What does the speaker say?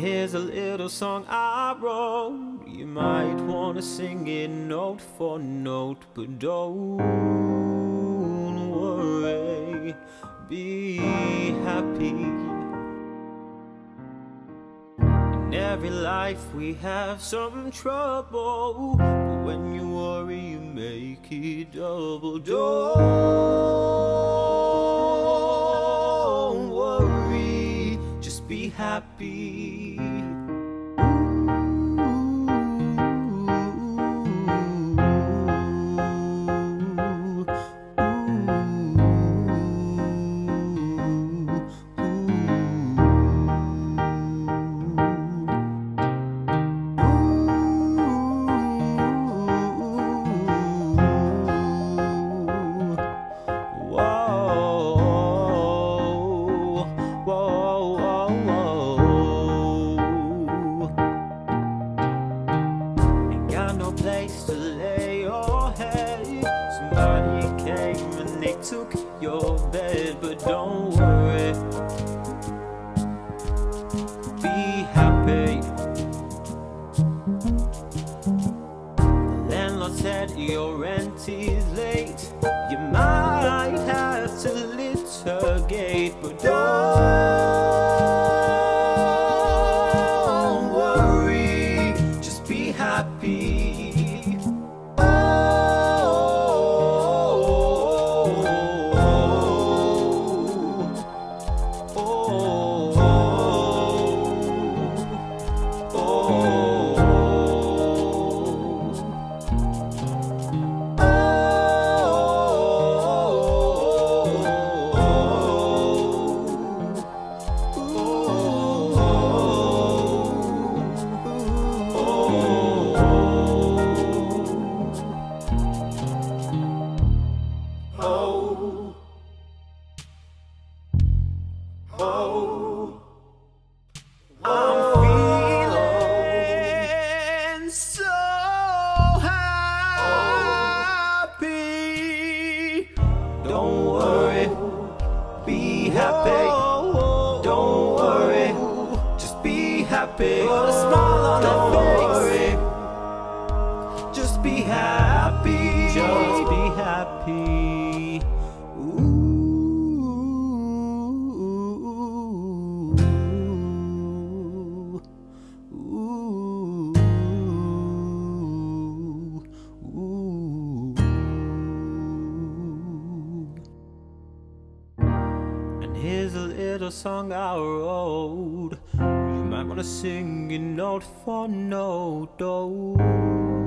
here's a little song I wrote. You might wanna sing it note for note, but don't worry, be happy. In every life we have some trouble, but when you worry, you make it double. Don't worry, just be happy. Got no place to lay your head. Somebody came and they took your bed, but don't worry. Be happy. The Landlord said your rent is late. You might have to litigate, but don't I'm feeling so happy. Don't worry, be happy. Don't worry, just be happy. Put a smile on Don't worry, just be happy. Just be happy. Song I wrote. You might wanna sing it note for note. Don't